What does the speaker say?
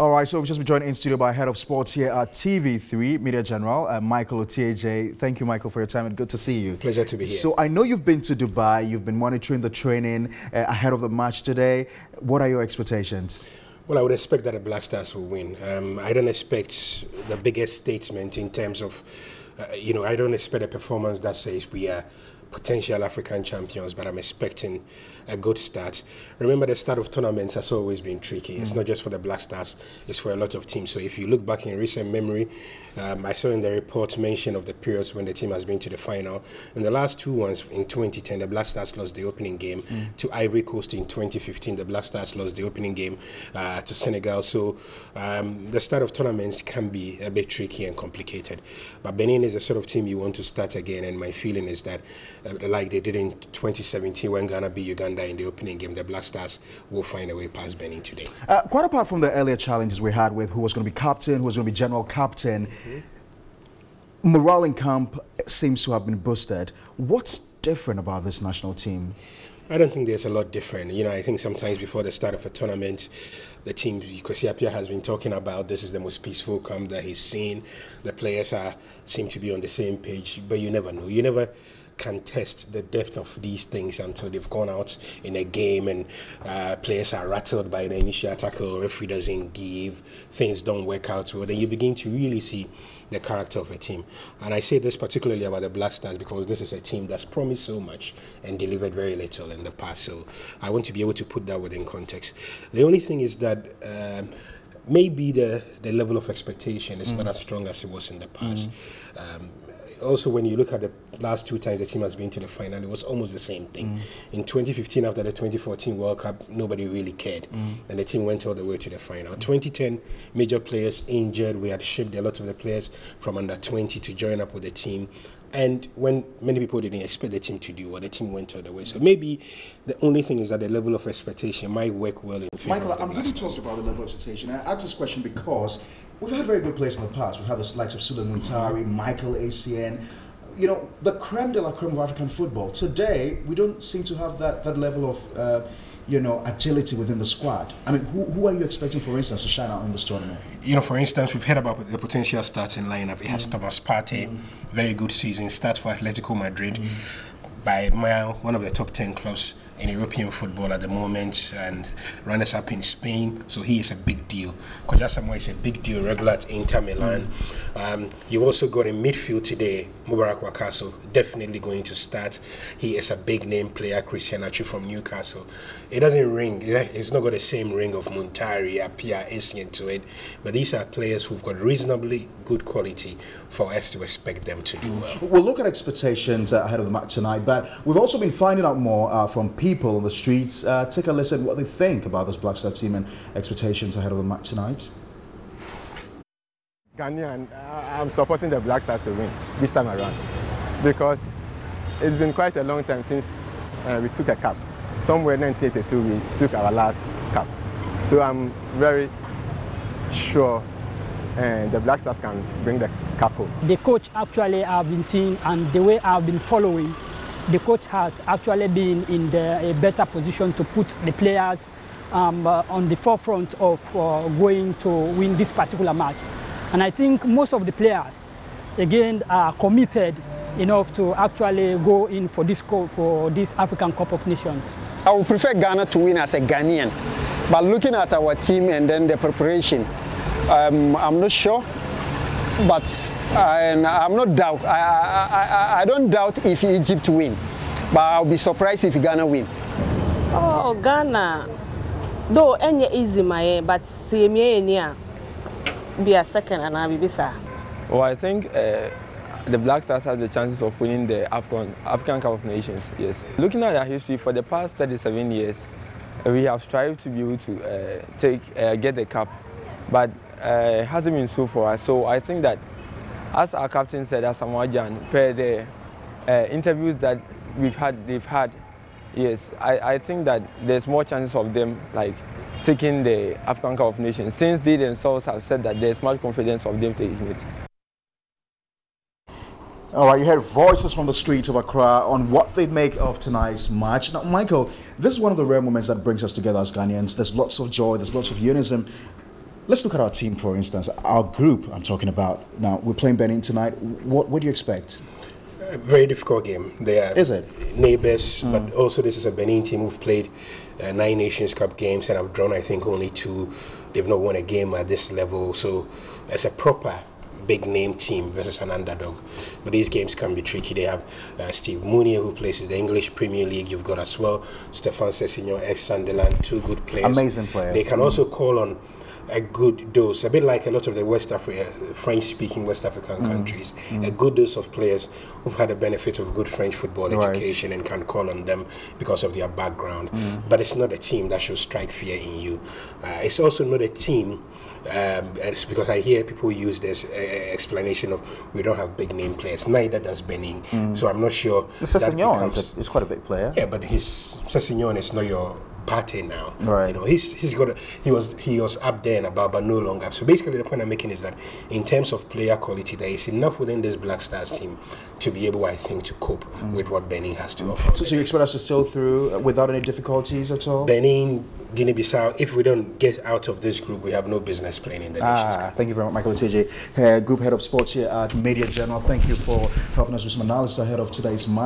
All right, so we've just been joined in studio by Head of Sports here at TV3 Media General, uh, Michael Oti Adjei. Thank you, Michael, for your time and good to see you. Pleasure to be here. So I know you've been to Dubai, you've been monitoring the training uh, ahead of the match today. What are your expectations? Well, I would expect that the Black Stars will win. Um, I don't expect the biggest statement in terms of, uh, you know, I don't expect a performance that says we are potential African champions, but I'm expecting a good start. Remember, the start of tournaments has always been tricky. It's not just for the Black Stars, it's for a lot of teams. So if you look back in recent memory, um, I saw in the report mention of the periods when the team has been to the final. In the last two ones, in 2010, the Black Stars lost the opening game mm. to Ivory Coast. In 2015, the Black Stars lost the opening game uh, to Senegal. So um, the start of tournaments can be a bit tricky and complicated. But Benin is the sort of team you want to start again, and my feeling is that uh, like they did in 2017 when Ghana beat Uganda in the opening game, the Black Stars will find a way past Benin today. Uh, quite apart from the earlier challenges we had with who was going to be captain, who was going to be general captain, mm -hmm. morale in camp seems to have been boosted. What's different about this national team? I don't think there's a lot different. You know, I think sometimes before the start of a tournament, the team, Kwesi Appiah has been talking about this is the most peaceful camp that he's seen. The players are seem to be on the same page, but you never know. You never can test the depth of these things until they've gone out in a game and uh, players are rattled by the initial tackle, referee doesn't give, things don't work out well, then you begin to really see the character of a team. And I say this particularly about the Black Stars because this is a team that's promised so much and delivered very little in the past. So I want to be able to put that within context. The only thing is that um, maybe the, the level of expectation is mm. not as strong as it was in the past. Mm. Um, also when you look at the last two times the team has been to the final, it was almost the same thing. Mm. In 2015, after the 2014 World Cup, nobody really cared, mm. and the team went all the way to the final. Mm. 2010, major players injured. We had shipped a lot of the players from under 20 to join up with the team. And when many people didn't expect the team to do what the team went all the way. So maybe the only thing is that the level of expectation might work well in favor Michael, I'm going to talk about the level of expectation. I ask this question because we've had very good players in the past. We've had the likes of Sulley Muntari, Michael Essien, you know, the creme de la creme of African football. Today, we don't seem to have that, that level of, uh, you know, agility within the squad. I mean, who, who are you expecting, for instance, to shine out in this tournament? You know, for instance, we've heard about the potential starting lineup. It has mm. Thomas Partey, mm. very good season, starts for Atletico Madrid. Mm. By mile, one of the top 10 clubs in European football at the moment and runners up in Spain. So he is a big deal. Asamoah is a big deal, regular at Inter Milan. Um, you also got in midfield today, Mubarak Wakaso, definitely going to start. He is a big name player, Christian Atsu from Newcastle. It doesn't ring, it's not got the same ring of Muntari, Appiah, Essien to it, but these are players who've got reasonably good quality for us to expect them to do well. We'll look at expectations ahead of the match tonight, but we've also been finding out more uh, from people people on the streets. Uh, take a listen what they think about this Black Star team and expectations ahead of the match tonight. Ghanaian, I'm supporting the Black Stars to win this time around because it's been quite a long time since uh, we took a cup. Somewhere in 1982 we took our last cup. So I'm very sure uh, the Black Stars can bring the cup home. The coach actually I've been seeing and the way I've been following the coach has actually been in the, a better position to put the players um, uh, on the forefront of uh, going to win this particular match. And I think most of the players, again, are committed enough to actually go in for this, for this African Cup of Nations. I would prefer Ghana to win as a Ghanaian, but looking at our team and then the preparation, um, I'm not sure but and I'm not doubt. I, I, I, I don't doubt if Egypt win, but I'll be surprised if Ghana win. Oh, Ghana, though any easy my but see me near be a second and I'll be sir. Well, I think uh, the Black Stars has the chances of winning the African African Cup of Nations. Yes, looking at our history for the past 37 years, we have strived to be able to uh, take uh, get the cup, but uh, hasn't been so for us. So I think that, as our captain said, Asamoah Gyan, per the uh, interviews that we've had, they've had, yes, I, I think that there's more chances of them like taking the African Cup of Nations since they themselves have said that there's much confidence of them taking it. All right, you heard voices from the streets of Accra on what they make of tonight's match. Now, Michael, this is one of the rare moments that brings us together as Ghanaians. There's lots of joy, there's lots of unison let's look at our team, for instance. Our group, I'm talking about. Now, we're playing Benin tonight. What, what do you expect? A very difficult game. They are Is it? neighbors, but also this is a Benin team who've played uh, nine Nations Cup games and have drawn, I think, only two. They've not won a game at this level. So, it's a proper big name team versus an underdog. But these games can be tricky. They have uh, Steve Mounié, who plays in the English Premier League. You've got as well Stefan Sessegnon, ex Sunderland, two good players. Amazing players. They can also call on a good dose, a bit like a lot of the West Africa, French-speaking West African countries, a good dose of players who've had the benefit of good French football Right. education and can call on them because of their background. But it's not a team that should strike fear in you. Uh, it's also not a team. Um, it's because I hear people use this uh, explanation of we don't have big name players. Neither does Benin. So I'm not sure. that Sessegnon becomes- is, a- is quite a big player. yeah, but his Sessegnon is not your Partey now. Right. You know, he's he's got a, he was he was up there and above, but no longer. So basically, the point I'm making is that in terms of player quality, there is enough within this Black Stars team to be able, I think, to cope with what Benin has to offer. So, so you expect us to sail through without any difficulties at all? Benin, Guinea-Bissau. If we don't get out of this group, we have no business playing in the Nations Cup. Ah, thank you very much, Michael TJ, uh, Group Head of Sports here at Media General. Thank you for helping us with some analysis ahead of today's match.